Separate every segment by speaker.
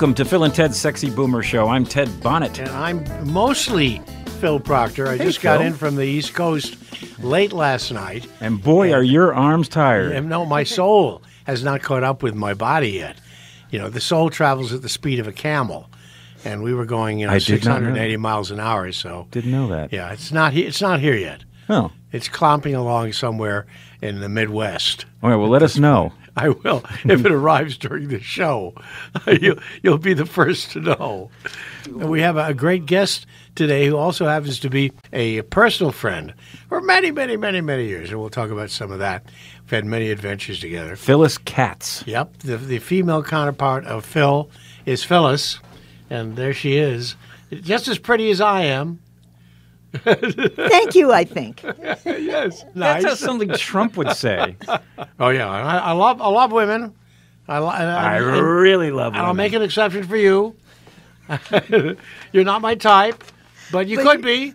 Speaker 1: Welcome to Phil and Ted's Sexy Boomer Show. I'm Ted Bonnitt.
Speaker 2: And I'm mostly Phil Proctor. I
Speaker 1: Hey,
Speaker 2: just got
Speaker 1: Phil.
Speaker 2: in from the East Coast late last night.
Speaker 1: And boy, are your arms tired.
Speaker 2: And no, my soul has not caught up with my body yet. You know, the soul travels at the speed of a camel. And we were going, you know,
Speaker 1: I did not know
Speaker 2: 680 miles an hour. So,
Speaker 1: Didn't know that.
Speaker 2: yeah, it's not, it's not here yet.
Speaker 1: Oh.
Speaker 2: It's clomping along somewhere in the Midwest.
Speaker 1: All right, well, let us know.
Speaker 2: I will if it arrives during the show. you'll, you'll be the first to know. And we have a great guest today who also happens to be a personal friend for many, many, many, many years, and we'll talk about some of that. We've had many adventures together.
Speaker 1: Phyllis Katz.
Speaker 2: Yep, the the female counterpart of Phil is Phyllis, and there she is, just as pretty as I am.
Speaker 3: Thank you, I think.
Speaker 2: Yes,
Speaker 1: That's
Speaker 2: nice.
Speaker 1: something Trump would say.
Speaker 2: oh yeah, I, I love I love women. I, lo- and-
Speaker 1: I really love
Speaker 2: And I'll make an exception for you. You're not my type, but you
Speaker 3: But
Speaker 2: could
Speaker 3: you-
Speaker 2: be.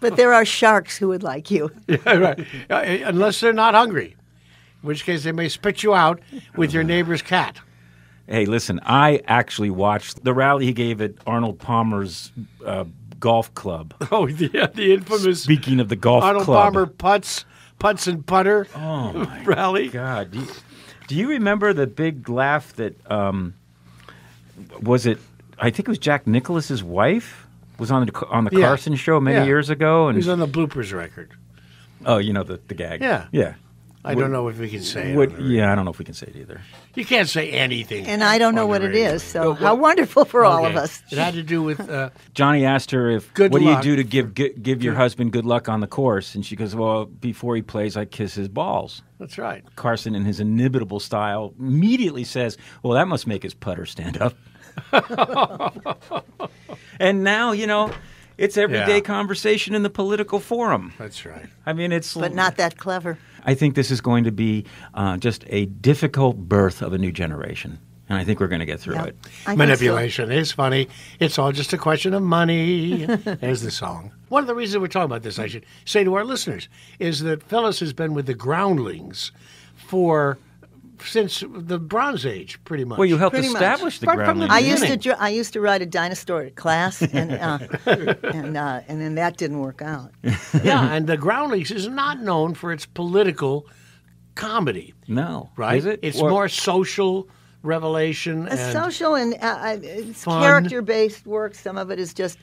Speaker 3: But there are sharks who would like you.
Speaker 2: Yeah, right. Uh, Unless they're not hungry, in which case they may spit you out with your neighbor's cat.
Speaker 1: Hey, listen, I actually watched the rally he gave at Arnold Palmer's uh, golf club.
Speaker 2: Oh, yeah, the infamous
Speaker 1: Speaking of the golf
Speaker 2: Arnold
Speaker 1: club.
Speaker 2: Palmer putts, putts and putter
Speaker 1: Oh, my
Speaker 2: rally.
Speaker 1: God. Do you, do you remember the big laugh that, um, was it, I think it was Jack Nicklaus's wife? Was on the on the
Speaker 2: Yeah.
Speaker 1: Carson show many
Speaker 2: Yeah.
Speaker 1: years ago, and
Speaker 2: He's on the bloopers record.
Speaker 1: oh, you know the, the gag.
Speaker 2: Yeah.
Speaker 1: yeah.
Speaker 2: I don't know if we can say it.
Speaker 1: Would,
Speaker 2: on the radio.
Speaker 1: yeah, I don't know if we can say it either.
Speaker 2: You can't say anything.
Speaker 3: And I don't know
Speaker 2: on the
Speaker 3: what it
Speaker 2: radio.
Speaker 3: is, so how
Speaker 2: well,
Speaker 3: wonderful for all of
Speaker 2: okay.
Speaker 3: us.
Speaker 2: It had to do with uh,
Speaker 1: Johnny asked her if
Speaker 2: Good
Speaker 1: what
Speaker 2: luck.
Speaker 1: do you do to give gi- give your husband good luck on the course, and she goes, "Well, before he plays, I kiss his balls."
Speaker 2: that's right.
Speaker 1: Carson, in his inimitable style, immediately says, "Well, that must make his putter stand up." and now you know it's everyday
Speaker 2: Yeah.
Speaker 1: conversation in the political forum.
Speaker 2: That's right.
Speaker 1: I mean, it's
Speaker 3: But not that clever.
Speaker 1: I think this is going to be uh, just a difficult birth of a new generation, and I think we're going to get through
Speaker 3: Yeah.
Speaker 1: it.
Speaker 3: I think so.
Speaker 2: Manipulation is funny. It's all just a question of money. There's the song. One of the reasons we're talking about this, I should say to our listeners, is that Phyllis has been with the Groundlings for since the Bronze Age, pretty much.
Speaker 1: Well, you helped
Speaker 3: Pretty much.
Speaker 1: establish the
Speaker 2: Right from the.
Speaker 3: I used to
Speaker 2: beginning.
Speaker 3: dr- I used to ride a dinosaur class, and uh, and uh, and then that didn't work out.
Speaker 2: yeah, and the Groundlings is not known for its political comedy,
Speaker 1: no,
Speaker 2: right?
Speaker 1: Is it?
Speaker 2: It's
Speaker 1: Or-
Speaker 2: more social revelation
Speaker 3: A
Speaker 2: and
Speaker 3: social and uh, uh, it's character based work. Some of it is just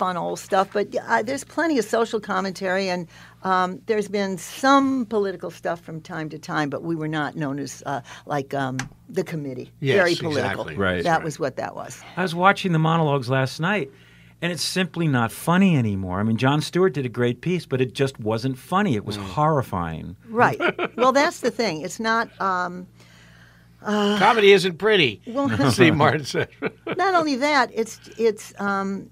Speaker 3: fun old stuff, but uh, there's plenty of social commentary, and um, there's been some political stuff from time to time. But we were not known as uh, like um, the committee.
Speaker 2: Yes,
Speaker 3: Very political.
Speaker 2: exactly.
Speaker 1: Right.
Speaker 3: That
Speaker 2: Right.
Speaker 3: was what that was.
Speaker 1: I was watching the monologues last night, and it's simply not funny anymore. I mean, Jon Stewart did a great piece, but it just wasn't funny. It was
Speaker 2: Mm.
Speaker 1: horrifying.
Speaker 3: Right. well, that's the thing. It's not. Um,
Speaker 2: comedy isn't pretty.
Speaker 3: well,
Speaker 2: Steve Martin said.
Speaker 3: not only that, it's it's um,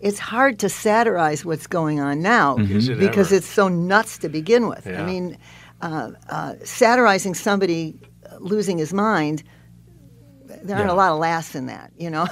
Speaker 3: it's hard to satirize what's going on now
Speaker 2: Is it
Speaker 3: because
Speaker 2: ever?
Speaker 3: it's so nuts to begin with.
Speaker 2: Yeah.
Speaker 3: I mean, uh, uh, satirizing somebody losing his mind. There aren't
Speaker 1: Yeah.
Speaker 3: a lot of laughs in that, you know.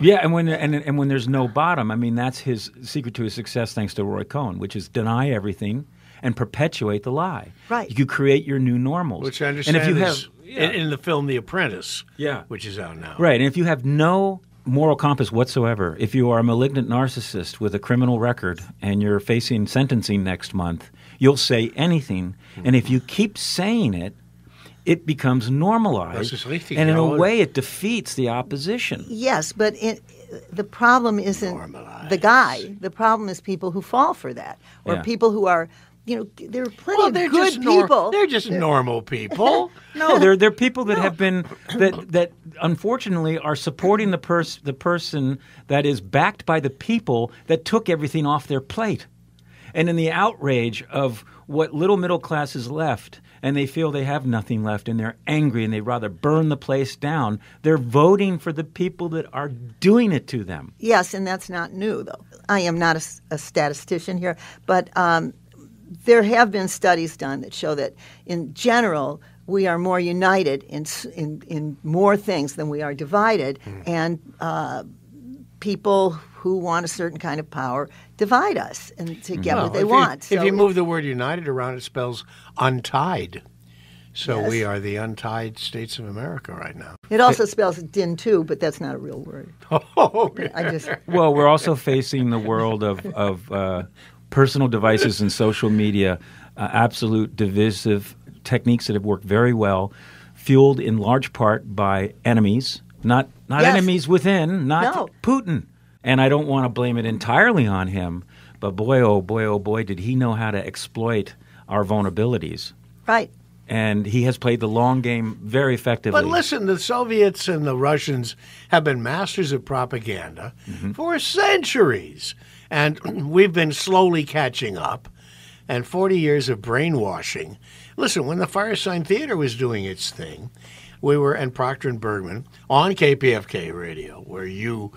Speaker 1: Yeah, and when and and when there's no bottom, I mean, that's his secret to his success, thanks to Roy Cohn, which is deny everything and perpetuate the lie.
Speaker 3: Right.
Speaker 1: You create your new normals.
Speaker 2: Which I understand
Speaker 1: And if you
Speaker 2: is
Speaker 1: have yeah.
Speaker 2: in, in the film The Apprentice,
Speaker 1: Yeah.
Speaker 2: which is out now.
Speaker 1: Right. And if you have no moral compass whatsoever, if you are a malignant narcissist with a criminal record and you're facing sentencing next month, you'll say anything. And if you keep saying it, it becomes normalized.
Speaker 2: Das ist richtig,
Speaker 1: and in a way, it defeats the opposition.
Speaker 3: yes, but it, the problem isn't
Speaker 2: Normalize.
Speaker 3: the guy. The problem is people who fall for that, or
Speaker 1: Yeah.
Speaker 3: people who are, you know, there are plenty
Speaker 2: Well,
Speaker 3: of
Speaker 2: they're
Speaker 3: good
Speaker 2: just nor-
Speaker 3: people.
Speaker 2: they're just normal people.
Speaker 1: No, they're they're people that have been that that unfortunately are supporting the pers- the person that is backed by the people that took everything off their plate. And in the outrage of what little middle class is left, and they feel they have nothing left, and they're angry and they'd rather burn the place down, they're voting for the people that are doing it to them.
Speaker 3: Yes, and that's not new, though. I am not a statistician here, but um, there have been studies done that show that, in general, we are more united in in, in more things than we are divided, and uh, people who want a certain kind of power divide us and to get
Speaker 2: Well,
Speaker 3: what they
Speaker 2: if
Speaker 3: want.
Speaker 2: You, if you move the word united around, it spells untied. So
Speaker 3: Yes.
Speaker 2: we are the untied states of America right now.
Speaker 3: It also spells din too, but that's not a real word.
Speaker 2: Oh,
Speaker 3: I just
Speaker 1: Well, we're also facing the world of, of uh, personal devices and social media, uh, absolute divisive techniques that have worked very well, fueled in large part by enemies, not not
Speaker 3: Yes.
Speaker 1: enemies within, not
Speaker 3: No.
Speaker 1: Putin. And I don't want to blame it entirely on him, but boy, oh boy, oh boy, did he know how to exploit our vulnerabilities.
Speaker 3: right.
Speaker 1: And he has played the long game very effectively.
Speaker 2: But listen, the Soviets and the Russians have been masters of propaganda mm-hmm. for centuries. And we've been slowly catching up. And 40 years of brainwashing. Listen, when the Firesign Theater was doing its thing, we were, and Proctor and Bergman, on KPFK radio, where you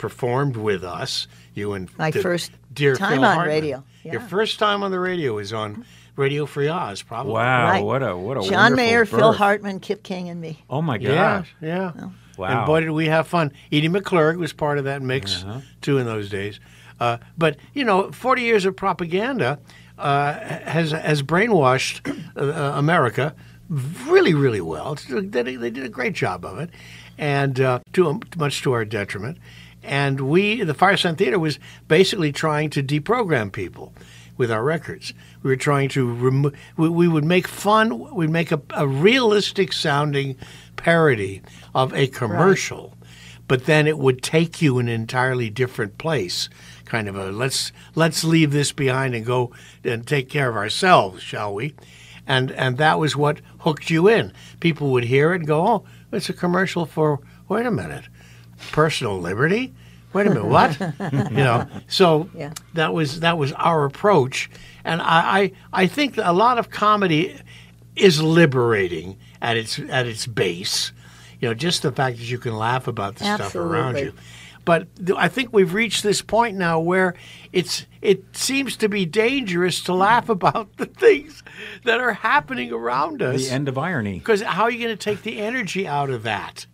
Speaker 2: performed with us. You and
Speaker 3: My
Speaker 2: the
Speaker 3: first
Speaker 2: dear
Speaker 3: time
Speaker 2: Phil
Speaker 3: on
Speaker 2: Hartman.
Speaker 3: radio,
Speaker 2: Your first time on the radio was on Radio Free Oz, probably.
Speaker 1: wow,
Speaker 3: Right.
Speaker 1: what a what a
Speaker 3: John
Speaker 1: wonderful
Speaker 3: Mayer, Phil. Hartman, Kip King, and me.
Speaker 1: Oh my
Speaker 2: Yeah,
Speaker 1: gosh.
Speaker 2: yeah.
Speaker 1: Wow.
Speaker 2: And boy, did we have fun. Edie McClurg was part of that mix,
Speaker 1: Uh-huh.
Speaker 2: too, in those days. Uh, but, you know, 40 years of propaganda uh, has, has brainwashed uh, America really, really well. They did they did a great job of it, and uh, to, much to our detriment. And we, the Firesign Theater, was basically trying to deprogram people with our records. We were trying to remo- we, we would make fun. We'd make a, a realistic sounding parody of a commercial, but then it would take you an entirely different place. Kind of a let's let's leave this behind and go and take care of ourselves, shall we? And and that was what hooked you in. People would hear it and go, "Oh, it's a commercial for wait a minute, personal liberty." Wait a minute, what? you know, so
Speaker 3: Yeah.
Speaker 2: that was that was our approach, and I, I I think that a lot of comedy is liberating at its at its base. You know, just the fact that you can laugh about the stuff around you. But th- I think we've reached this point now where it's it seems to be dangerous to laugh about the things that are happening around us.
Speaker 1: The end of irony.
Speaker 2: Because how are you going to take the energy out of that?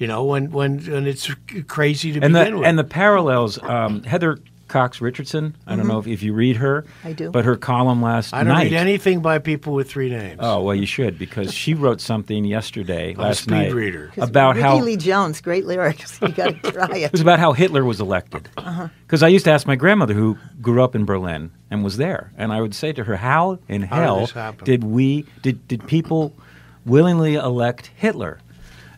Speaker 2: You know, when when when it's crazy to
Speaker 1: and
Speaker 2: begin
Speaker 1: the
Speaker 2: with.
Speaker 1: and the parallels. Um, Heather Cox Richardson. I don't know if, if you read her.
Speaker 3: Mm-hmm. I do.
Speaker 1: But her column last night.
Speaker 2: I don't
Speaker 1: night.
Speaker 2: read anything by people with three names.
Speaker 1: Oh well, you should because she wrote something yesterday
Speaker 2: a
Speaker 1: last
Speaker 2: speed
Speaker 1: night
Speaker 2: reader.
Speaker 1: about
Speaker 3: Ricky
Speaker 1: how
Speaker 3: Lee Jones, great lyrics. You got to try
Speaker 1: it
Speaker 3: it.
Speaker 1: was about how Hitler was elected.
Speaker 3: Uh-huh.
Speaker 1: Because I used to ask my grandmother, who grew up in Berlin and was there, and I would say to her, "How in
Speaker 2: How did
Speaker 1: hell
Speaker 2: this
Speaker 1: did we did did people willingly elect Hitler?"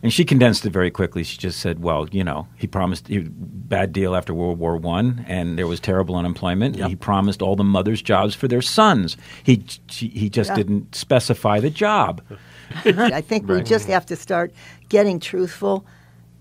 Speaker 1: And she condensed it very quickly. She just said, "Well, you know, he promised he, bad deal after World War One, and there was terrible unemployment. and He promised all the mothers jobs for their sons. He she, he just
Speaker 3: Yeah.
Speaker 1: didn't specify the job.
Speaker 3: I think we just have to start getting truthful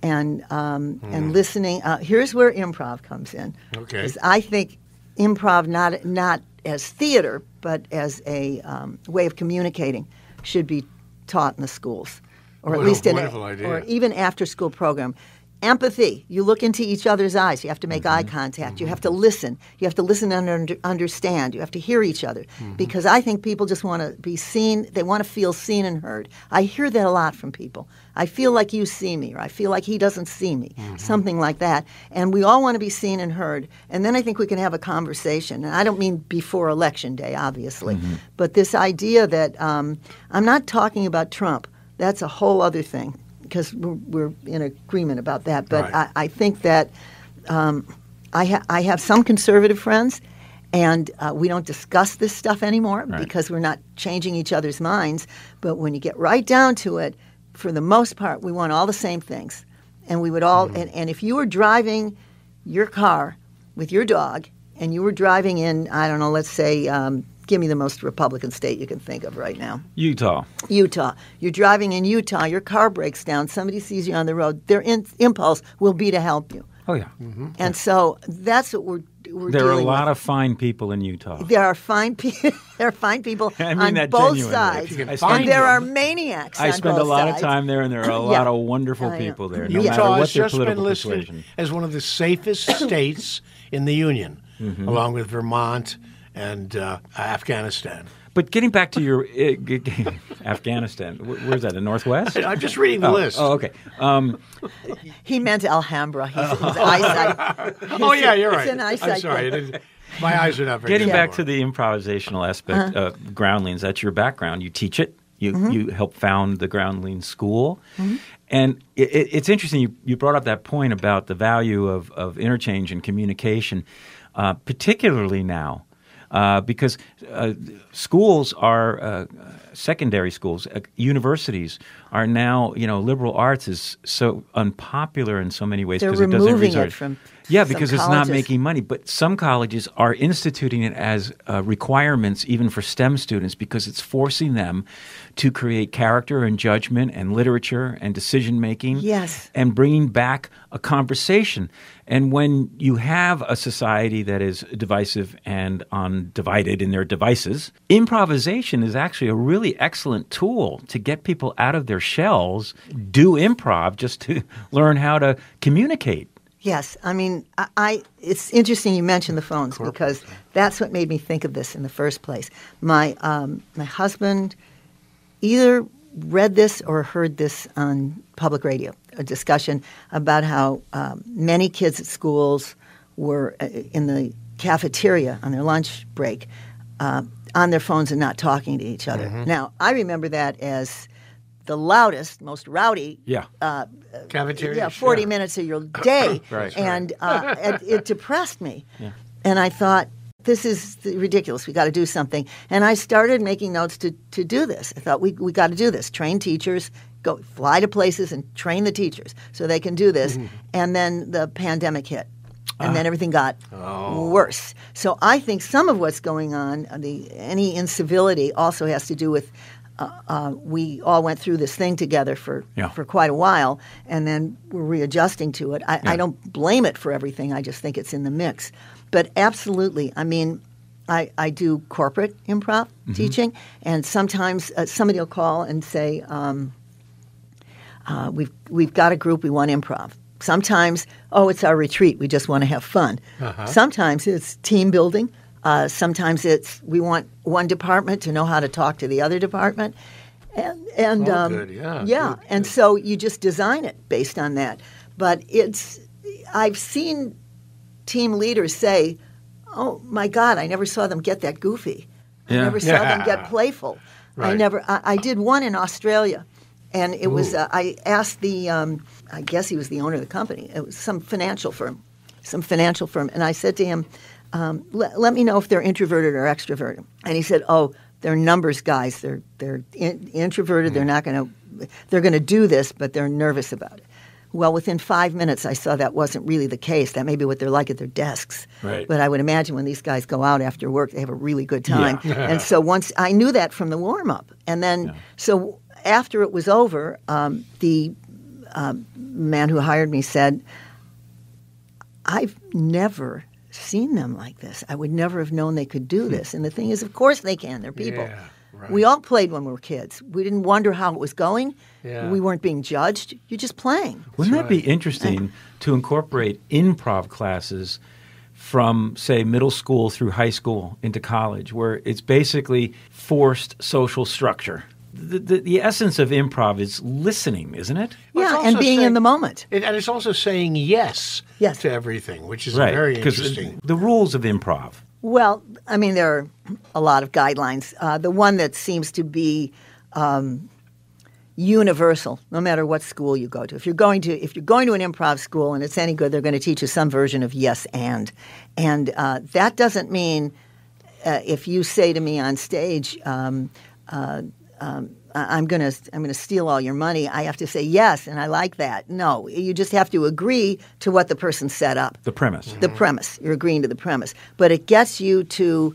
Speaker 3: and um, and listening. Uh, here's where improv comes in.
Speaker 2: Okay.
Speaker 3: 'Cause I think improv not not as theater but as a um, way of communicating should be taught in the schools, or
Speaker 2: What
Speaker 3: at
Speaker 2: a
Speaker 3: least in
Speaker 2: wonderful idea.
Speaker 3: or even after school program. Empathy. You look into each other's eyes. You have to make mm-hmm. eye contact. You have to listen. You have to listen and under, understand. You have to hear each other. Mm-hmm. Because I think people just want to be seen. They want to feel seen and heard. I hear that a lot from people. I feel like you see me, or I feel like he doesn't see me. Mm-hmm. Something like that. And we all want to be seen and heard. And then I think we can have a conversation. And I don't mean before election day, obviously, but this idea that um, I'm not talking about Trump. That's a whole other thing because we're, we're in agreement about that. But
Speaker 2: Right.
Speaker 3: I, I think that um, I, ha- I have some conservative friends, and uh, we don't discuss this stuff anymore
Speaker 1: Right.
Speaker 3: because we're not changing each other's minds. But when you get right down to it, for the most part, we want all the same things. And we would all, and, and if you were driving your car with your dog, and you were driving in, I don't know, let's say, um, give me the most Republican state you can think of right now.
Speaker 1: Utah.
Speaker 3: Utah. You're driving in Utah, your car breaks down, somebody sees you on the road, their in- impulse will be to help you.
Speaker 1: Oh yeah.
Speaker 3: And so that's what we're, we're
Speaker 1: There are a lot
Speaker 3: with.
Speaker 1: of fine people in Utah.
Speaker 3: there are fine people. there are fine people
Speaker 1: I mean
Speaker 3: on
Speaker 1: that
Speaker 3: both
Speaker 1: genuinely.
Speaker 3: sides,
Speaker 2: If you can
Speaker 3: and
Speaker 2: find
Speaker 3: there
Speaker 2: them.
Speaker 3: are maniacs.
Speaker 1: I
Speaker 3: on
Speaker 1: spend a
Speaker 3: both
Speaker 1: lot of time there, and there are a
Speaker 3: Yeah.
Speaker 1: lot of wonderful
Speaker 3: I know.
Speaker 1: people there, no
Speaker 2: Utah
Speaker 1: matter what
Speaker 2: has
Speaker 1: their
Speaker 2: just been
Speaker 1: political
Speaker 2: listed
Speaker 1: persuasion.
Speaker 2: as one of the safest states in the Union,
Speaker 1: Mm-hmm.
Speaker 2: along with Vermont and uh, Afghanistan.
Speaker 1: But getting back to your uh, g- g- Afghanistan, where's that? The Northwest?
Speaker 2: I'm just reading the
Speaker 1: Oh,
Speaker 2: list.
Speaker 1: oh, okay. Um,
Speaker 3: He meant Alhambra. He's, his eyesight.
Speaker 2: Oh, yeah, you're right.
Speaker 3: It's an eyesight
Speaker 2: I'm sorry.
Speaker 3: thing.
Speaker 2: my eyes are not very
Speaker 1: getting
Speaker 2: good
Speaker 1: back to the improvisational aspect
Speaker 3: Uh-huh.
Speaker 1: of groundlings, that's your background. You teach it. You
Speaker 3: Mm-hmm.
Speaker 1: you helped found the Groundling School, and it, it, it's interesting. You, you brought up that point about the value of, of interchange and communication, uh, particularly now. Uh, because uh, schools are uh, secondary schools, uh, universities are now, you know, liberal arts is so unpopular in so many ways because it doesn't
Speaker 3: removing it from
Speaker 1: yeah, because it's not making money. But some colleges are instituting it as uh, requirements, even for STEM students, because it's forcing them to create character and judgment and literature and decision making.
Speaker 3: Yes.
Speaker 1: and bringing back a conversation. And when you have a society that is divisive and undivided in their devices, improvisation is actually a really excellent tool to get people out of their shells, do improv just to learn how to communicate.
Speaker 3: Yes, I mean, I, I it's interesting you mentioned the phones because that's what made me think of this in the first place. My um, my husband either read this or heard this on public radio, a discussion about how um, many kids at schools were uh, in the cafeteria on their lunch break uh, on their phones and not talking to each other. Now, I remember that as the loudest, most rowdy
Speaker 1: Yeah.
Speaker 3: uh,
Speaker 2: Cafeteria.
Speaker 3: yeah, 40
Speaker 2: sure.
Speaker 3: minutes of your day.
Speaker 2: Right.
Speaker 3: And uh, it, it depressed me. And I thought, this is ridiculous. We got to do something. And I started making notes to, to do this. I thought, we, we got to do this. Train teachers, go fly to places and train the teachers so they can do this. And then the pandemic hit. And then everything got worse. So I think some of what's going on, the any incivility, also has to do with uh, uh, we all went through this thing together for
Speaker 1: Yeah.
Speaker 3: for quite a while, and then we're readjusting to it. I, I don't blame it for everything. I just think it's in the mix. But absolutely, I mean, I, I do corporate improv teaching, and sometimes uh, somebody will call and say, um, uh, "We've we've got a group. We want improv." Sometimes, oh, it's our retreat. We just want to have fun. Sometimes it's team building. Uh, sometimes it's we want one department to know how to talk to the other department, and and
Speaker 2: Oh,
Speaker 3: um,
Speaker 2: good. Yeah,
Speaker 3: yeah,
Speaker 2: good,
Speaker 3: and
Speaker 2: good.
Speaker 3: so you just design it based on that. But it's I've seen team leaders say, "Oh my God, I never saw them get that goofy. I never saw them get playful. I never. I, I did one in Australia, and it was. Uh, I asked the. Um, I guess he was the owner of the company. It was some financial firm, some financial firm, and I said to him, um, let, "Let me know if they're introverted or extroverted." And he said, "Oh." They're numbers guys. They're they're in, introverted. They're not going to. They're going to do this, but they're nervous about it. Well, within five minutes, I saw that wasn't really the case. That may be what they're like at their desks.
Speaker 1: Right.
Speaker 3: But I would imagine when these guys go out after work, they have a really good time. and so once I knew that from the warm up, and then so after it was over, um, the um, man who hired me said, "I've never." Seen them like this. I would never have known they could do hmm. this. And the thing is, of course they can. They're people.
Speaker 2: Yeah, right.
Speaker 3: We all played when we were kids. We didn't wonder how it was going.
Speaker 2: Yeah.
Speaker 3: We weren't being judged. You're just playing.
Speaker 1: Wouldn't that be interesting to incorporate improv classes from, say, middle school through high school into college, where it's basically forced social structure? The, the, the essence of improv is listening, isn't it?
Speaker 2: Well,
Speaker 3: yeah, and being
Speaker 2: saying-
Speaker 3: in the moment.
Speaker 2: It, and it's also saying yes,
Speaker 3: Yes.
Speaker 2: to everything, which is very
Speaker 1: Because
Speaker 2: interesting.
Speaker 1: the rules of improv.
Speaker 3: Well, I mean, there are a lot of guidelines. Uh, the one that seems to be um, universal, no matter what school you go to. If you're going to if you're going to an improv school and it's any good, they're going to teach you some version of yes and, and uh, that doesn't mean uh, if you say to me on stage. Um, uh, um, I- I'm gonna I'm gonna steal all your money. I have to say yes, and I like that. No, you just have to agree to what the person set up
Speaker 1: The premise.
Speaker 3: the premise. You're agreeing to the premise. But it gets you to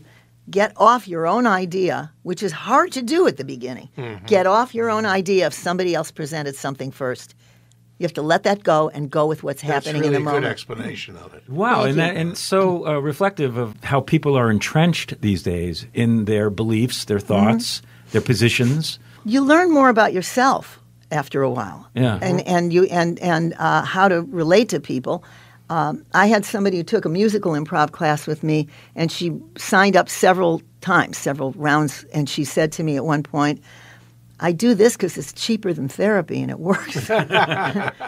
Speaker 3: get off your own idea, which is hard to do at the beginning. Get off your own idea if somebody else presented something first. You have to let that go and go with what's
Speaker 2: That's
Speaker 3: happening
Speaker 2: really
Speaker 3: in the
Speaker 2: a good explanation of it.
Speaker 1: Wow,
Speaker 3: Thank
Speaker 1: and
Speaker 3: you.
Speaker 1: that, and so uh, reflective of how people are entrenched these days in their beliefs, their thoughts, their positions.
Speaker 3: you learn more about yourself after a while.
Speaker 1: Yeah.
Speaker 3: And and you and and uh, how to relate to people. Um, I had somebody who took a musical improv class with me, and she signed up several times, several rounds, and she said to me at one point, I do this because it's cheaper than therapy and it works.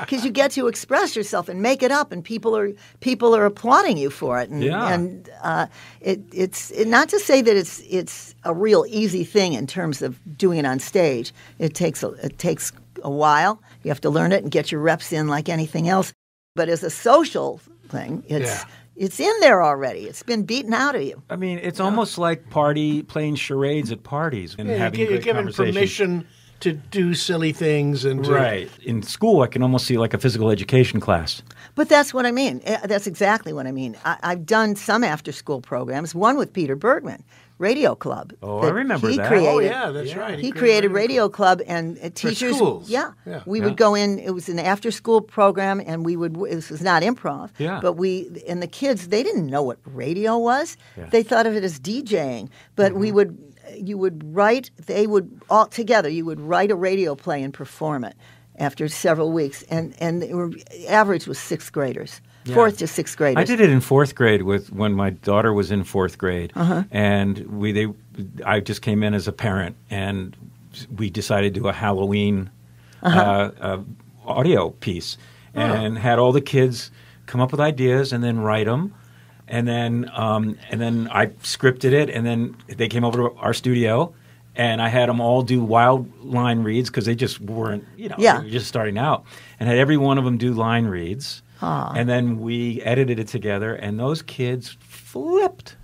Speaker 3: Because you get to express yourself and make it up, and people are people are applauding you for it. And,
Speaker 1: Yeah.
Speaker 3: and uh, it, it's it, not to say that it's it's a real easy thing in terms of doing it on stage. It takes a, it takes a while. You have to learn it and get your reps in like anything else. But as a social thing, it's
Speaker 2: Yeah.
Speaker 3: It's in there already. It's been beaten out of you.
Speaker 1: I mean, it's almost like party playing charades at parties and
Speaker 2: Yeah,
Speaker 1: having
Speaker 2: you're,
Speaker 1: great
Speaker 2: given permission to do silly things and to,
Speaker 1: Right. In school, I can almost see like a physical education class.
Speaker 3: But that's what I mean. Eh, That's exactly what I mean. I, I've done some after school programs, one with Peter Bergman, Radio Club.
Speaker 1: Oh, I remember
Speaker 3: he
Speaker 1: that.
Speaker 3: Created.
Speaker 2: Oh yeah, that's right.
Speaker 3: He created Radio Club and uh, teachers.
Speaker 2: schools.
Speaker 3: Yeah,
Speaker 2: Yeah.
Speaker 3: we
Speaker 1: Yeah.
Speaker 3: would go in. It was an after-school program, and we would. This was not improv.
Speaker 1: Yeah.
Speaker 3: But we and the kids they didn't know what radio was.
Speaker 1: Yeah.
Speaker 3: They thought of it as DJing. But
Speaker 2: Mm-hmm.
Speaker 3: we would. You would write. They would all together. You would write a radio play and perform it after several weeks, and and the were- average was sixth graders,
Speaker 1: Yeah.
Speaker 3: fourth to sixth grade.
Speaker 1: I did it in fourth grade with when my daughter was in fourth grade,
Speaker 3: Uh-huh.
Speaker 1: and we they I just came in as a parent, and we decided to do a Halloween
Speaker 3: Uh-huh.
Speaker 1: uh, uh, audio piece, and had all the kids come up with ideas and then write them, and then um, and then I scripted it, and then they came over to our studio. And I had them all do wild line reads because they just weren't, you know,
Speaker 3: Yeah.
Speaker 1: were just starting out, and had every one of them do line reads. And then we edited it together, and those kids flipped.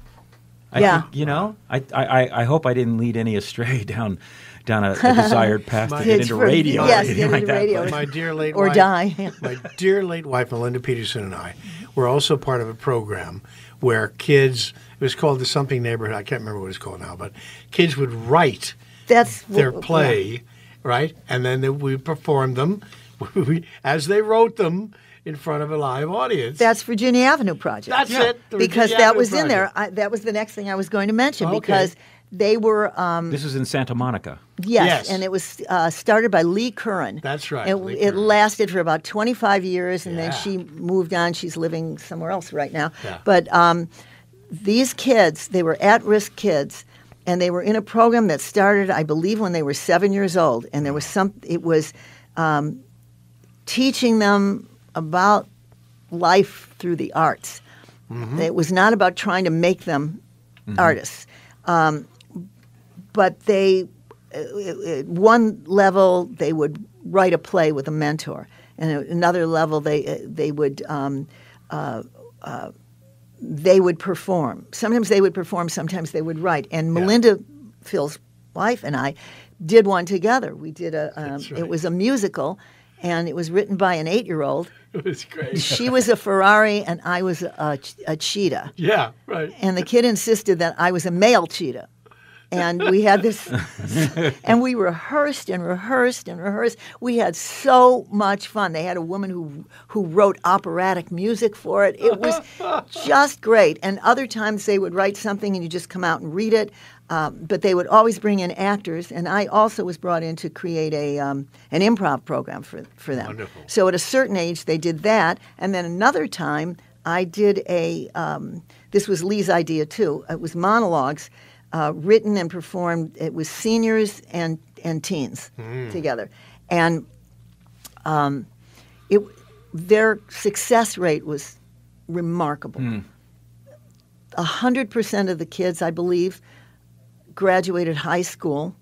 Speaker 1: I
Speaker 3: Yeah.
Speaker 1: think, you know, I, I, I- I hope I didn't lead any astray down down a, a desired path to get into
Speaker 3: for-
Speaker 1: radio. or
Speaker 3: yes,
Speaker 1: anything
Speaker 3: get
Speaker 1: like
Speaker 3: into
Speaker 1: that,
Speaker 3: radio.
Speaker 1: but-
Speaker 2: My dear late
Speaker 3: Or
Speaker 2: wife,
Speaker 3: die.
Speaker 2: my dear late wife Melinda Peterson and I were also part of a program where kids. It was called the something neighborhood. I can't remember what it's called now, but kids would write
Speaker 3: That's
Speaker 2: their
Speaker 3: wh-
Speaker 2: play, right, and then they, we performed them as they wrote them in front of a live audience.
Speaker 3: That's Virginia Avenue Project.
Speaker 2: That's it. the
Speaker 3: because
Speaker 2: Virginia
Speaker 3: that
Speaker 2: Avenue
Speaker 3: was in there. I, that was the next thing I was going to mention
Speaker 2: Okay.
Speaker 3: because they were um,
Speaker 1: This was in Santa Monica.
Speaker 3: yes,
Speaker 2: Yes.
Speaker 3: and it was uh, started by Leigh Curran.
Speaker 2: That's right,
Speaker 3: It, it lasted for about 25 years, and then she moved on. She's living somewhere else right now.
Speaker 2: Yeah.
Speaker 3: But um, these kids, they were at-risk kids. And they were in a program that started, I believe, when they were seven years old. And there was some. It was um, teaching them about life through the arts. It was not about trying to make them artists, um, but they, uh, at one level, they would write a play with a mentor, and at another level, they uh, they would. Um, uh, uh, they would perform. Sometimes they would perform, sometimes they would write. And Melinda, Phil's wife, and I did one together. We did a. Um,
Speaker 2: right.
Speaker 3: It was a musical, and it was written by an eight-year-old.
Speaker 2: it was great.
Speaker 3: She was a Ferrari, and I was a, a cheetah.
Speaker 2: yeah, right.
Speaker 3: And the kid insisted that I was a male cheetah. And we had this, and we rehearsed and rehearsed and rehearsed. We had so much fun. They had a woman who who wrote operatic music for it. It was just great. And other times they would write something and you just come out and read it. Um, but they would always bring in actors, and I also was brought in to create a um, an improv program for for them.
Speaker 2: Wonderful.
Speaker 3: So at a certain age, they did that, and then another time, I did a. Um, this was Leigh's idea too. It was monologues, uh, written and performed. It was seniors and and teens together, and um, it their success rate was remarkable. A hundred percent of the kids, I believe, graduated high school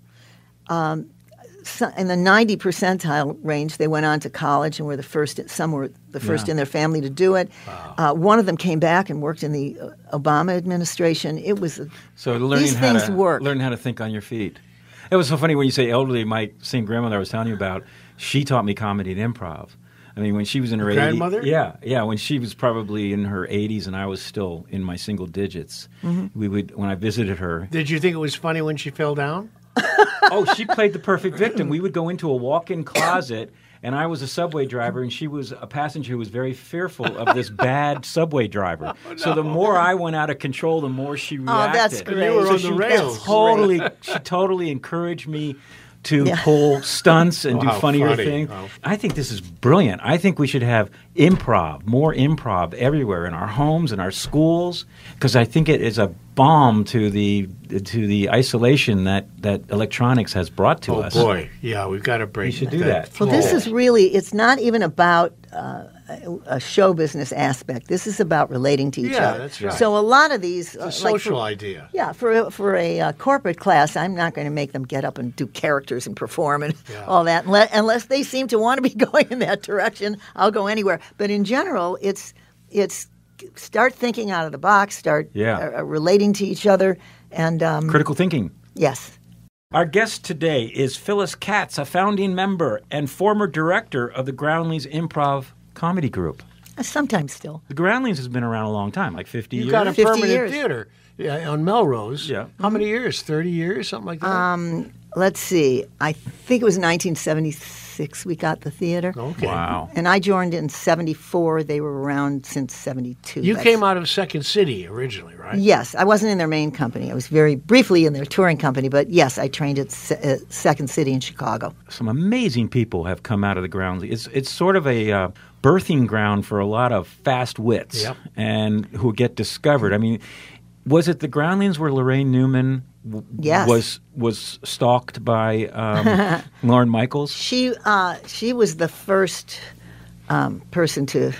Speaker 3: so- in the 90 percentile range, they went on to college and were the first. Some were the first
Speaker 1: Yeah.
Speaker 3: in their family to do it. Uh, one of them came back and worked in the uh, Obama administration. It was
Speaker 1: So learning
Speaker 3: these
Speaker 1: how
Speaker 3: things
Speaker 1: to
Speaker 3: work.
Speaker 1: learn how to think on your feet. It was so funny when you say elderly. My same grandmother I was telling you about, she taught me comedy and improv. I mean, when she was in her 80s,
Speaker 2: grandmother?
Speaker 1: yeah, yeah, when she was probably in her 80s and I was still in my single digits,
Speaker 3: Mm-hmm.
Speaker 1: we would when I visited her.
Speaker 2: Did you think it was funny when she fell down?
Speaker 1: oh, she played the perfect victim. We would go into a walk-in closet, and I was a subway driver, and she was a passenger who was very fearful of this bad subway driver. So the more I went out of control, the more she reacted.
Speaker 3: oh, that's great.
Speaker 2: you were
Speaker 1: So
Speaker 2: on
Speaker 1: she
Speaker 2: the rails.
Speaker 1: totally, she totally encouraged me to
Speaker 3: Yeah.
Speaker 1: pull stunts and
Speaker 2: Wow,
Speaker 1: do funnier
Speaker 2: funny.
Speaker 1: things.
Speaker 2: Wow.
Speaker 1: I think this is brilliant. I think we should have improv, more improv everywhere in our homes, and our schools, because I think it is a balm to the to the isolation that, that electronics has brought to
Speaker 2: Oh
Speaker 1: us.
Speaker 2: boy, yeah, we've got to break.
Speaker 1: We should do that.
Speaker 3: Well, this is really, it's not even about uh, a show business aspect. This is about relating to each
Speaker 2: Yeah,
Speaker 3: other.
Speaker 2: that's right.
Speaker 3: So a lot of these. uh,
Speaker 2: a
Speaker 3: like
Speaker 2: social
Speaker 3: for-
Speaker 2: idea.
Speaker 3: Yeah, for a, for a uh, corporate class, I'm not going to make them get up and do characters and perform and
Speaker 2: Yeah.
Speaker 3: all that, unless, unless they seem to want to be going in that direction. I'll go anywhere. But in general, it's it's start thinking out of the box, start
Speaker 1: Yeah.
Speaker 3: uh, relating to each other, and um,
Speaker 1: Critical thinking.
Speaker 3: yes,
Speaker 1: Our guest today is Phyllis Katz, a founding member and former director of the Groundlings Improv Comedy Group.
Speaker 3: Uh, sometimes still.
Speaker 1: The Groundlings has been around a long time, like 50
Speaker 2: You've
Speaker 1: years.
Speaker 2: got a
Speaker 3: 50
Speaker 2: permanent
Speaker 3: years.
Speaker 2: theater yeah, on Melrose.
Speaker 1: Yeah.
Speaker 2: How many years? Thirty years, something like that.
Speaker 3: Um, let's see. I think it was 1976 we got the theater.
Speaker 2: okay.
Speaker 1: wow.
Speaker 3: And I joined in 74. They were around since 72.
Speaker 2: You
Speaker 3: That's-
Speaker 2: came out of Second City originally, right?
Speaker 3: Yes, I wasn't in their main company. I was very briefly in their touring company, but yes, I trained at Se- uh, Second City in Chicago.
Speaker 1: Some amazing people have come out of the Groundlings. It's, it's sort of a uh, birthing ground for a lot of fast wits
Speaker 2: Yep.
Speaker 1: and who get discovered. I mean, was it the Groundlings where Laraine Newman w-
Speaker 3: Yes.
Speaker 1: was was stalked by um, Lorne Michaels?
Speaker 3: She uh, she was the first um, person to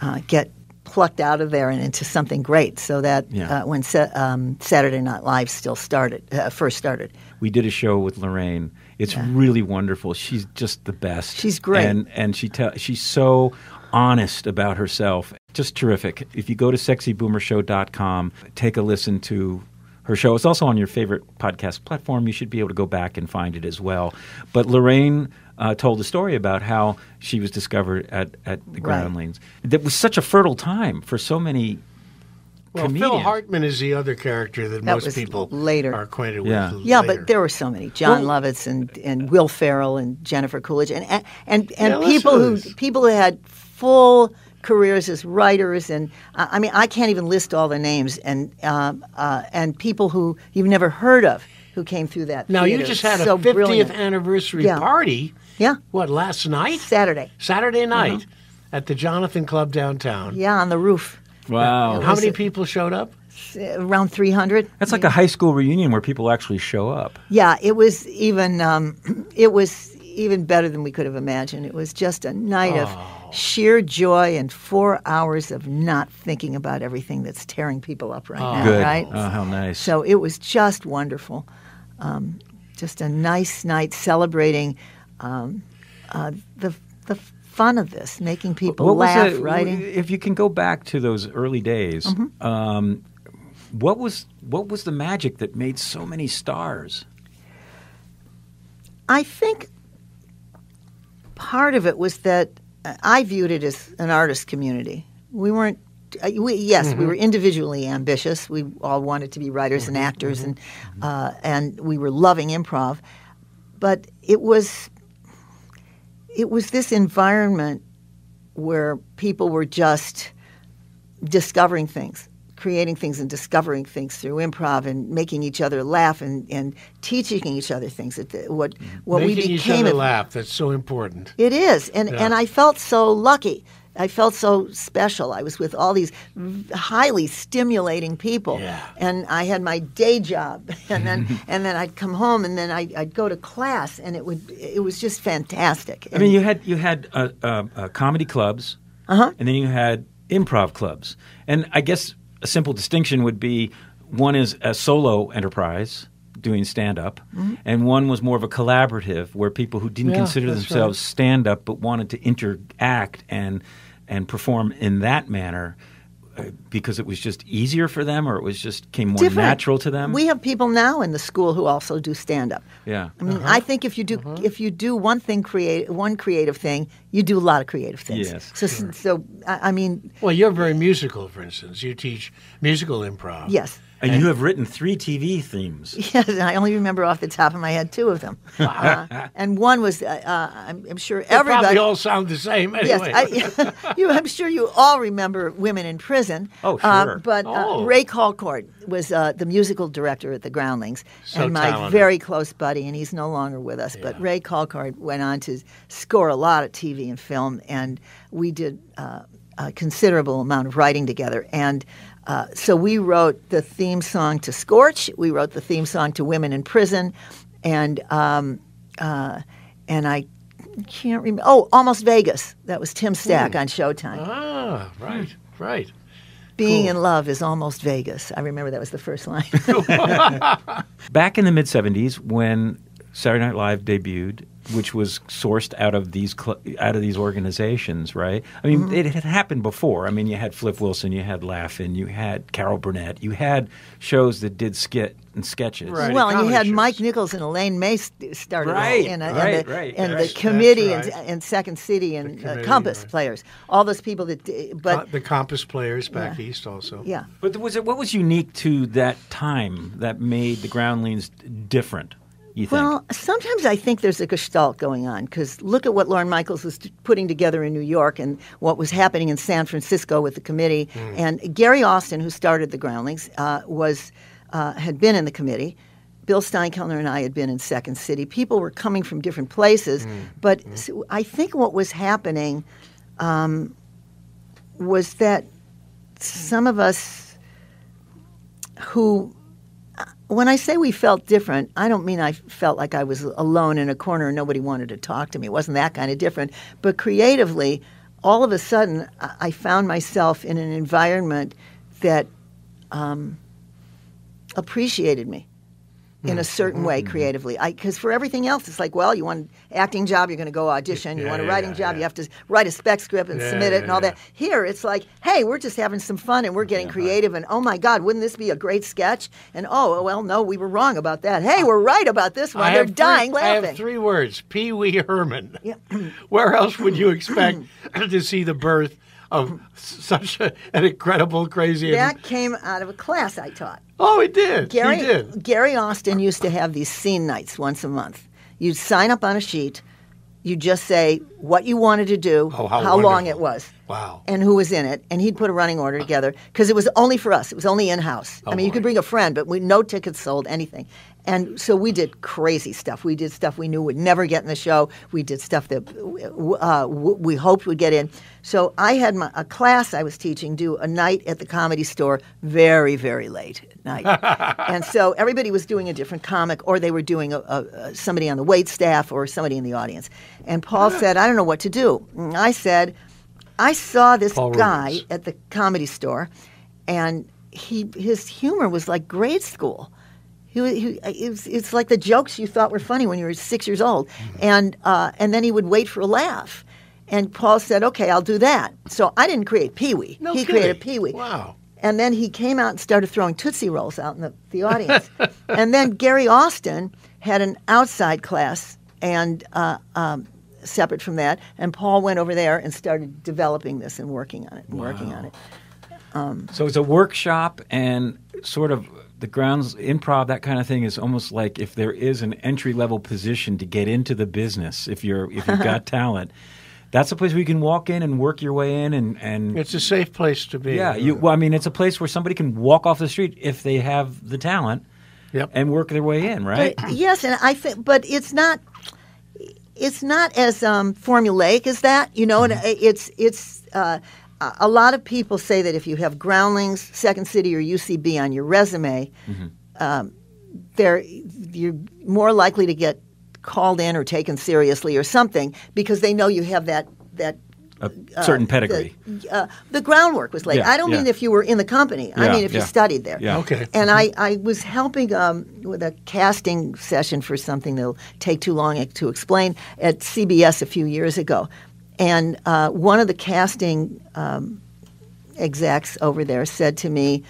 Speaker 3: uh, get plucked out of there and into something great. So that
Speaker 1: Yeah.
Speaker 3: uh, when sa- um, Saturday Night Live still started, uh, first started.
Speaker 1: we did a show with Laraine. It's really wonderful. She's just the best.
Speaker 3: She's great.
Speaker 1: and and she tell she's so honest about herself. Just terrific. If you go to sexyboomershow.com, take a listen to her show. It's also on your favorite podcast platform. You should be able to go back and find it as well. But Laraine uh, told a story about how she was discovered at, at the
Speaker 3: Right.
Speaker 1: Groundlings. That was such a fertile time for so many
Speaker 2: Well, Phil. Hartman is the other character that,
Speaker 3: That
Speaker 2: most people
Speaker 3: later.
Speaker 2: are acquainted
Speaker 1: Yeah.
Speaker 2: with.
Speaker 3: Yeah,
Speaker 2: later.
Speaker 3: but there were so many: Jon Lovitz and, and Will Ferrell and Jennifer Coolidge, and and and, and
Speaker 2: Yeah,
Speaker 3: people who people who had full careers as writers, and uh, I mean, I can't even list all the names, and um, uh, and people who you've never heard of who came through that.
Speaker 2: Now you just had
Speaker 3: so
Speaker 2: a 50th
Speaker 3: brilliant.
Speaker 2: anniversary
Speaker 3: Yeah.
Speaker 2: party.
Speaker 3: Yeah,
Speaker 2: What last night?
Speaker 3: Saturday.
Speaker 2: Saturday night at the Jonathan Club downtown.
Speaker 3: Yeah, on the roof,
Speaker 1: Wow.
Speaker 2: How many
Speaker 3: it-
Speaker 2: people showed up?
Speaker 3: Uh, around three hundred.
Speaker 1: That's like a high school reunion where people actually show up.
Speaker 3: Yeah, it was even um, it was even better than we could have imagined. It was just a night
Speaker 2: Oh.
Speaker 3: of sheer joy and four hours of not thinking about everything that's tearing people up right now.
Speaker 1: Good.
Speaker 3: Right.
Speaker 1: Oh, how nice.
Speaker 3: So it was just wonderful. Um, just a nice night celebrating um, uh, the the fun of this, making people
Speaker 1: What
Speaker 3: laugh,
Speaker 1: it-
Speaker 3: writing.
Speaker 1: If you can go back to those early days,
Speaker 3: Mm-hmm.
Speaker 1: um, what was what was the magic that made so many stars?
Speaker 3: I think part of it was that I viewed it as an artist community. We weren't. uh, We, yes, we were individually ambitious. We all wanted to be writers and actors, and uh, and we were loving improv. But it was it was this environment where people were just discovering things, creating things and discovering things through improv and making each other laugh and, and teaching each other things. What what
Speaker 2: Making
Speaker 3: we
Speaker 2: each
Speaker 3: became
Speaker 2: other laugh. That's so important.
Speaker 3: it is, and
Speaker 2: Yeah.
Speaker 3: and I felt so lucky. I felt so special. I was with all these highly stimulating people,
Speaker 2: Yeah.
Speaker 3: and I had my day job, and then and then I'd come home, and then I, I'd go to class, and it would it was just fantastic.
Speaker 1: I mean, you had you had uh, uh, uh, comedy clubs,
Speaker 3: Uh-huh.
Speaker 1: and then you had improv clubs, and I guess a simple distinction would be one is a solo enterprise doing stand up,
Speaker 3: Mm-hmm.
Speaker 1: and one was more of a collaborative where people who didn't
Speaker 2: Yeah,
Speaker 1: consider themselves stand up but wanted to interact and and perform in that manner. Uh, Because it was just easier for them, or it was just came more
Speaker 3: different.
Speaker 1: natural to them.
Speaker 3: We have people now in the school who also do stand up.
Speaker 1: yeah,
Speaker 3: I mean, I think if you do if you do one thing create one creative thing, you do a lot of creative things.
Speaker 1: Yes,
Speaker 3: So so I, I mean,
Speaker 2: Well, you're very musical, for instance. You teach musical improv.
Speaker 3: Yes.
Speaker 1: And you have written three TV themes.
Speaker 3: Yes, and I only remember off the top of my head two of them. Uh, and one was, uh, uh, I'm, I'm sure
Speaker 2: They
Speaker 3: everybody.
Speaker 2: probably all sound the same anyway.
Speaker 3: Yes, I, you, I'm sure you all remember Women in Prison.
Speaker 1: Oh,
Speaker 3: Uh,
Speaker 1: sure.
Speaker 3: but uh,
Speaker 2: Oh.
Speaker 3: Ray Colcord was uh, the musical director at the Groundlings
Speaker 2: So
Speaker 3: and my
Speaker 2: talented.
Speaker 3: very close buddy, and he's no longer with us. But Ray Colcord went on to score a lot of TV and film, and we did uh, a considerable amount of writing together. And uh, so we wrote the theme song to Scorch. We wrote the theme song to Women in Prison, and um, uh, and I can't remember. Oh, Almost Vegas. That was Tim Stack on Showtime.
Speaker 2: Ah, right, right.
Speaker 3: Being in love is almost Vegas. I remember that was the first line.
Speaker 1: Back in the mid 70s, when Saturday Night Live debuted, which was sourced out of these cl- out of these organizations, right? I mean,
Speaker 3: Mm-hmm.
Speaker 1: it had happened before. I mean, you had Flip Wilson, you had Laugh-In, you had Carol Burnett, you had shows that did skit and sketches.
Speaker 2: Right.
Speaker 3: well, and you had
Speaker 2: shows.
Speaker 3: Mike Nichols and Elaine May started
Speaker 1: Right,
Speaker 3: in, and,
Speaker 1: right,
Speaker 3: and the,
Speaker 1: right.
Speaker 3: and
Speaker 2: That's-
Speaker 3: the committee
Speaker 2: that's
Speaker 3: and, and Second City and uh, Compass
Speaker 2: right.
Speaker 3: players, all those people that. But
Speaker 2: Uh, the Compass players back east also.
Speaker 3: yeah,
Speaker 1: But was it what was unique to that time that made the Groundlings different? You think?
Speaker 3: Well, sometimes I think there's a gestalt going on because look at what Lorne Michaels was t- putting together in New York and what was happening in San Francisco with the committee. And Gary Austin, who started the Groundlings, uh, was uh, had been in the committee. Bill Steinkellner and I had been in Second City. People were coming from different places, but I think what was happening um, was that some of us who when I say we felt different, I don't mean I felt like I was alone in a corner and nobody wanted to talk to me. It wasn't that kind of different. But creatively, all of a sudden, I found myself in an environment that um, appreciated me in a certain way mm-hmm. creatively. Because for everything else, it's like, well, you want an acting job, you're going to go audition. You
Speaker 2: Yeah,
Speaker 3: want a writing
Speaker 2: yeah,
Speaker 3: job,
Speaker 2: yeah.
Speaker 3: you have to write a spec script and submit it and all that. Here, it's like, hey, we're just having some fun and we're getting creative. And oh my God, wouldn't this be a great sketch? And oh, oh, well, no, we were wrong about that. Hey, we're right about this one.
Speaker 2: I
Speaker 3: They're dying
Speaker 2: three, I have three words: Pee Wee Herman.
Speaker 3: Yeah.
Speaker 2: Where else would you expect to see the birth of such a, an incredible, crazy?
Speaker 3: That came out of a class I taught.
Speaker 2: oh, it did.
Speaker 3: Gary,
Speaker 2: he did.
Speaker 3: Gary Austin used to have these scene nights once a month. You'd sign up on a sheet. You just say what you wanted to do,
Speaker 2: Oh, how
Speaker 3: long it was,
Speaker 2: Wow.
Speaker 3: and who was in it, and he'd put a running order together because it was only for us. It was only in house. I
Speaker 2: Oh,
Speaker 3: mean, you
Speaker 2: oh,
Speaker 3: could bring a friend, but we no tickets sold, anything. And so we did crazy stuff. We did stuff we knew would never get in the show. We did stuff that uh, we hoped would get in. So I had my, a class I was teaching do a night at the comedy store very, very late at night. and so everybody was doing a different comic, or they were doing a, a, somebody on the wait staff or somebody in the audience. And Paul said, I don't know what to do. And I said, I saw this
Speaker 2: Paul
Speaker 3: guy
Speaker 2: Reubens.
Speaker 3: at the comedy store, and he his humor was like grade school. He, he it was, it's like the jokes you thought were funny when you were six years old,
Speaker 2: Mm-hmm.
Speaker 3: and uh, and then he would wait for a laugh. And Paul said, "Okay, I'll do that." So I didn't create Pee Wee.
Speaker 2: No
Speaker 3: he
Speaker 2: kidding.
Speaker 3: created Pee Wee.
Speaker 2: Wow.
Speaker 3: And then he came out and started throwing Tootsie Rolls out in the, the audience. and then Gary Austin had an outside class, and uh, um, separate from that, and Paul went over there and started developing this and working on it and working on it.
Speaker 1: So it's a workshop and sort of the grounds improv that kind of thing is almost like if there is an entry level position to get into the business if you're if you've got talent that's a place where you can walk in and work your way in and and
Speaker 2: It's a safe place to be.
Speaker 1: yeah you well I mean it's a place where somebody can walk off the street if they have the talent
Speaker 2: Yep.
Speaker 1: and work their way in right
Speaker 3: But, yes, and I think, but it's not. It's not as um, formulaic as that, you know. And it's it's uh, a a lot of people say that if you have Groundlings, Second City, or UCB on your resume, um, they're you're more likely to get called in or taken seriously or something because they know you have that that
Speaker 1: a certain
Speaker 3: the-
Speaker 1: pedigree
Speaker 3: uh, the groundwork was laid.
Speaker 1: Yeah,
Speaker 3: I don't mean if you were in the company. I
Speaker 1: Yeah,
Speaker 3: mean if you studied there.
Speaker 1: Yeah.
Speaker 2: Okay.
Speaker 3: And I, I was helping um, with a casting session for something that'll take too long to explain at CBS a few years ago. And uh, one of the casting um, execs over there said to me,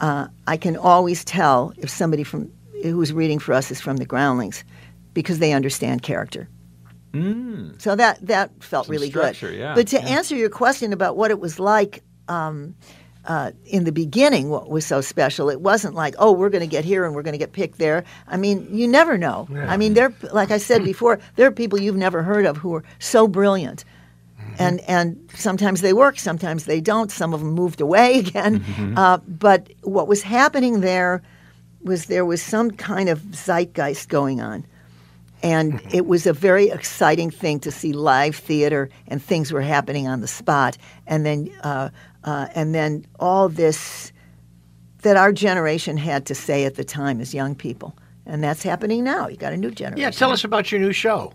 Speaker 3: uh, I can always tell if somebody from who's reading for us is from the Groundlings because they understand character. So that that felt
Speaker 1: Some
Speaker 3: really good.
Speaker 1: yeah,
Speaker 3: but to
Speaker 1: yeah.
Speaker 3: answer your question about what it was like, um, uh, in the beginning, what was so special, it wasn't like, oh, we're going to get here and we're going to get picked there. I mean, you never know. I mean, there, like I said before, there are people you've never heard of who are so brilliant. And and sometimes they work, sometimes they don't. Some of them moved away again. Uh, but what was happening there was there was some kind of zeitgeist going on. And it was a very exciting thing to see live theater and things were happening on the spot. And then, uh, uh, and then all this that our generation had to say at the time as young people. And that's happening now. You got a new generation.
Speaker 2: Yeah, tell us about your new show.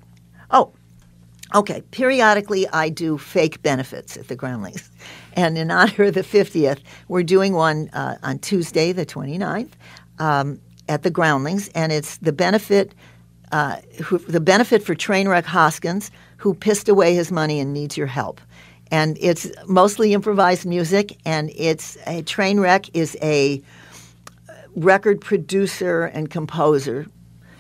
Speaker 3: Oh, okay. Periodically, I do fake benefits at the Groundlings. And in honor of the 50th, we're doing one uh, on Tuesday, the 29th, um, at the Groundlings. And it's the benefit, uh, who, the benefit for Trainwreck Hoskins, who pissed away his money and needs your help. And it's mostly improvised music, and it's a train wreck is a record producer and composer,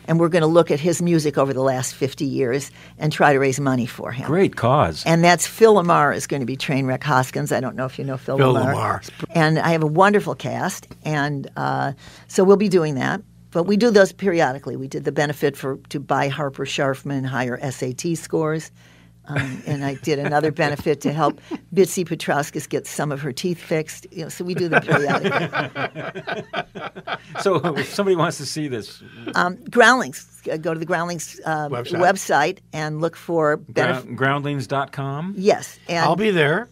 Speaker 3: and we're going to look at his music over the last 50 years and try to raise money for him.
Speaker 1: Great cause.
Speaker 3: And that's Phil LaMarr is going to be Trainwreck Hoskins. I don't know if you know Phil,
Speaker 2: Phil
Speaker 3: LaMarr.
Speaker 2: LaMarr.
Speaker 3: And I have a wonderful cast, and uh, so we'll be doing that. But we do those periodically. We did the benefit for to buy Harper Sharfman higher SAT scores. Um, and I did another benefit to help Bitsy Petroskas get some of her teeth fixed. You know, so we do them periodically.
Speaker 1: so if somebody wants to see this,
Speaker 3: Um, Groundlings, go to the Groundlings uh,
Speaker 2: Website.
Speaker 3: website and look for benefit.
Speaker 1: ground, groundlings.com.
Speaker 3: yes, and
Speaker 2: I'll be there.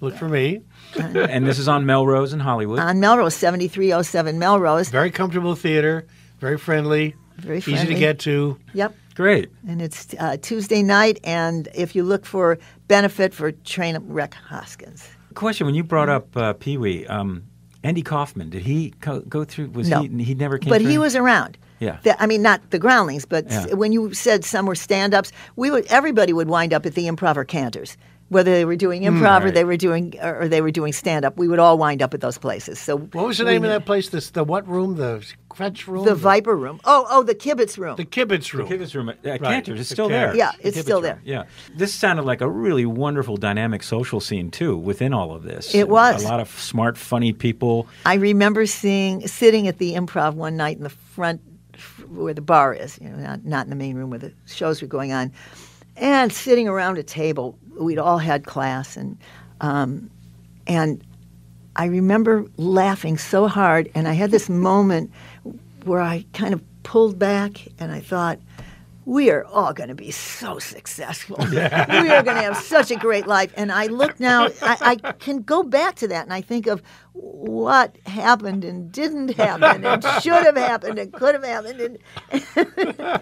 Speaker 2: Look for me.
Speaker 1: and this is on Melrose in Hollywood.
Speaker 3: on Melrose, seventy three oh seven Melrose.
Speaker 2: Very comfortable theater. Very friendly.
Speaker 3: Very friendly.
Speaker 2: Easy to get to.
Speaker 3: Yep.
Speaker 1: Great.
Speaker 3: And it's uh, Tuesday night, and if you look for benefit for Train Wreck Hoskins.
Speaker 1: Question: When you brought up uh, Pee Wee, um, Andy Kaufman, did he co- go through? Was
Speaker 3: No.
Speaker 1: he? He never came.
Speaker 3: But
Speaker 1: through?
Speaker 3: he was around.
Speaker 1: Yeah.
Speaker 3: The- I mean, not the Groundlings, but s-
Speaker 1: Yeah.
Speaker 3: when you said some were stand-ups, we would everybody would wind up at the Improv or Canter's, whether they were doing improv or hmm,
Speaker 1: right.
Speaker 3: they were doing or they were doing stand-up. We would all wind up at those places. So
Speaker 2: What was the
Speaker 3: we-
Speaker 2: name of that place? This the what room? The French room?
Speaker 3: The Viper Room. Oh, oh, the Kibitz Room.
Speaker 2: The kibitz room.
Speaker 1: The Kibitz room at at
Speaker 2: Right,
Speaker 1: Canter's. It's still there.
Speaker 3: Yeah, it's
Speaker 1: Kibitz
Speaker 3: still
Speaker 1: room.
Speaker 3: there.
Speaker 1: Yeah. This sounded like a really wonderful, dynamic social scene too within all of this.
Speaker 3: It was.
Speaker 1: a lot of smart, funny people.
Speaker 3: I remember seeing sitting at the Improv one night in the front where the bar is, you know, not, not in the main room where the shows were going on, and sitting around a table. We'd all had class, and um, and I remember laughing so hard, and I had this moment where I kind of pulled back, and I thought. We are all going to be so successful. we are going to have such a great life. And I look now, I, I can go back to that and I think of what happened and didn't happen and should have happened and could have happened. And,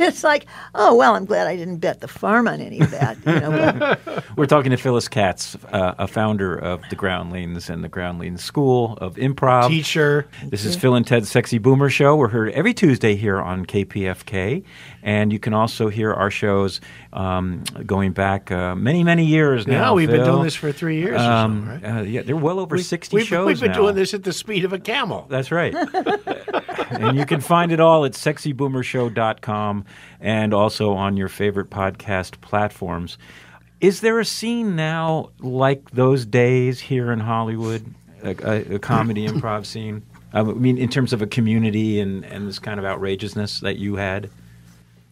Speaker 3: it's like, oh, well, I'm glad I didn't bet the farm on any of that. You know, but
Speaker 1: We're talking to Phyllis Katz, uh, a founder of the Groundlings and the Groundlings School of Improv.
Speaker 2: Teacher.
Speaker 1: This is Phil and Ted's Sexy Boomer Show. We're heard every Tuesday here on KPFK, and you can also hear our shows um, going back uh, many, many years now.
Speaker 2: Yeah, we've been doing this for three years
Speaker 1: Um,
Speaker 2: or so, right?
Speaker 1: uh, yeah, they're well over sixty
Speaker 2: we've,
Speaker 1: shows
Speaker 2: We've been
Speaker 1: now.
Speaker 2: doing this at the speed of a camel.
Speaker 1: That's right. and you can find it all at sexyboomershow.com and also on your favorite podcast platforms. Is there a scene now like those days here in Hollywood, a, a, a comedy improv scene? I mean, in terms of a community and, and this kind of outrageousness that you had?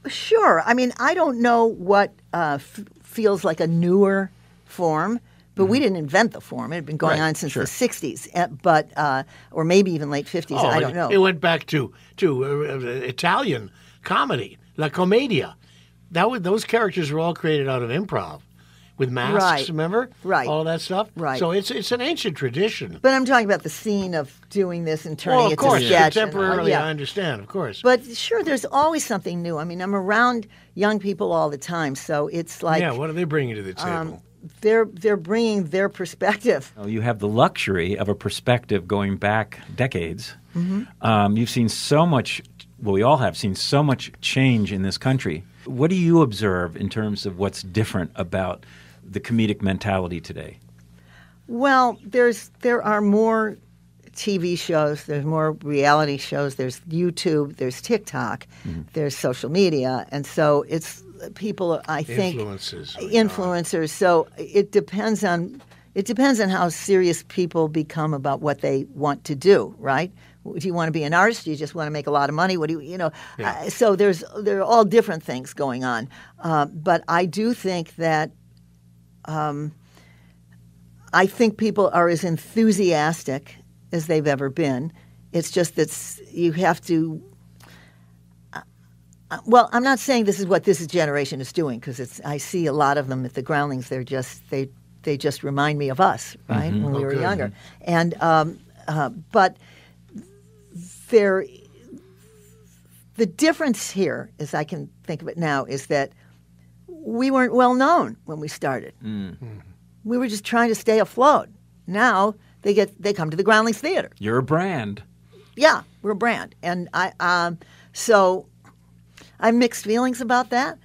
Speaker 3: Sure. I mean, I don't know what uh, f- feels like a newer form, but we didn't invent the form. It had been going
Speaker 1: Mm-hmm. Right,
Speaker 3: on since
Speaker 1: sure.
Speaker 3: the '60s, uh, but uh, or maybe even late '50s.
Speaker 2: Oh,
Speaker 3: I don't know.
Speaker 2: It went back to to uh, uh, Italian comedy, La Commedia. That was, those characters were all created out of improv, with masks.
Speaker 3: Right.
Speaker 2: Remember?
Speaker 3: Right.
Speaker 2: All that stuff.
Speaker 3: Right.
Speaker 2: So it's it's an ancient tradition.
Speaker 3: but I'm talking about the scene of doing this and turning
Speaker 2: well, of
Speaker 3: it
Speaker 2: course,
Speaker 3: to sketch. and
Speaker 2: contemporarily,
Speaker 3: yeah.
Speaker 2: I understand. Of course.
Speaker 3: But sure, there's always something new. I mean, I'm around young people all the time, so it's like
Speaker 2: yeah. What are they bringing to the table?
Speaker 3: um, they're they're bringing their perspective.
Speaker 1: Well, you have the luxury of a perspective going back decades.
Speaker 3: Mm-hmm.
Speaker 1: Um, you've seen so much, well, we all have seen so much change in this country. What do you observe in terms of what's different about the comedic mentality today?
Speaker 3: Well, there's there are more TV shows, there's more reality shows, there's YouTube, there's TikTok,
Speaker 2: Mm-hmm.
Speaker 3: there's social media, and so it's people. I think
Speaker 2: Influences.
Speaker 3: influencers. So it depends on it depends on how serious people become about what they want to do, right? Do you want to be an artist? Do you just want to make a lot of money? What do you, you know? Uh, so there's there are all different things going on, uh, but I do think that. Um, I think people are as enthusiastic as they've ever been. It's just that you have to. Uh, Well, I'm not saying this is what this generation is doing because it's. I see a lot of them at the Groundlings. They're just they they just remind me of us, right, when we
Speaker 2: Oh,
Speaker 3: were
Speaker 2: good.
Speaker 3: younger. And um, uh, but there, the difference here, as I can think of it now, is that we weren't well known when we started. We were just trying to stay afloat. Now they get they come to the Groundlings Theater.
Speaker 1: You're a brand.
Speaker 3: Yeah, we're a brand, and I um, so I have mixed feelings about that.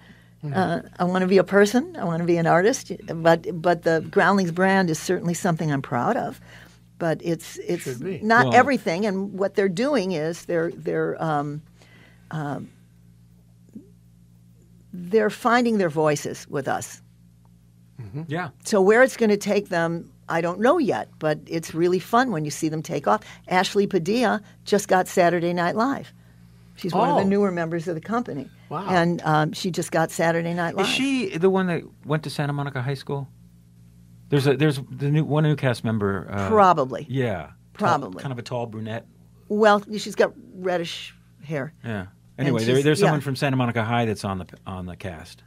Speaker 3: Uh, I want to be a person. I want to be an artist, but but the Groundlings brand is certainly something I'm proud of. But it's it's not
Speaker 1: Well-
Speaker 3: everything, and what they're doing is they're they're um, um, they're finding their voices with us.
Speaker 1: Yeah.
Speaker 3: So where it's going to take them, I don't know yet, but it's really fun when you see them take off. Ashley Padilla just got Saturday Night Live. She's one of
Speaker 2: Oh.
Speaker 3: the newer members of the company.
Speaker 2: Wow.
Speaker 3: And um, she just got Saturday Night Live.
Speaker 1: Is she the one that went to Santa Monica High School? There's a there's the new one new cast member. Uh,
Speaker 3: Probably.
Speaker 1: Yeah. Tall-
Speaker 3: Probably.
Speaker 1: kind of a tall brunette.
Speaker 3: Well, she's got reddish hair.
Speaker 1: Yeah. Anyway, there, there's someone
Speaker 3: yeah.
Speaker 1: from Santa Monica High that's on the on the cast.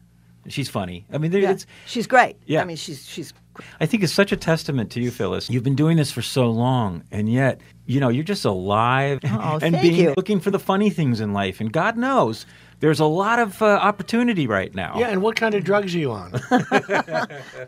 Speaker 1: She's funny. I mean, there,
Speaker 3: Yeah.
Speaker 1: it's.
Speaker 3: She's great.
Speaker 1: Yeah.
Speaker 3: I mean, she's she's
Speaker 1: I think it's such a testament to you, Phyllis. You've been doing this for so long, and yet, you know, you're just alive
Speaker 3: Oh,
Speaker 1: and being
Speaker 3: you.
Speaker 1: looking for the funny things in life. And God knows, there's a lot of uh, opportunity right now.
Speaker 2: Yeah, and what kind of drugs are you on?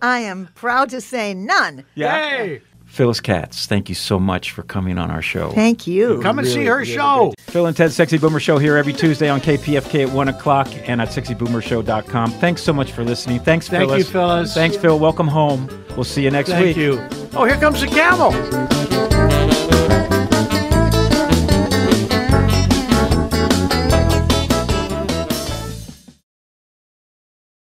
Speaker 3: I am proud to say none.
Speaker 2: Yay!
Speaker 1: Phyllis Katz, thank you so much for coming on our show.
Speaker 3: Thank you.
Speaker 2: Come and see her
Speaker 1: really
Speaker 2: show.
Speaker 1: Phil and Ted's Sexy Boomer Show here every Tuesday on KPFK at 1 o'clock and at sexyboomershow.com. Thanks so much for listening. Thanks,
Speaker 2: Thank
Speaker 1: Phyllis.
Speaker 2: you, Phyllis.
Speaker 1: Thanks, Phil. Welcome home. We'll see you next
Speaker 2: Thank
Speaker 1: week.
Speaker 2: Thank you. Oh, here comes the camel.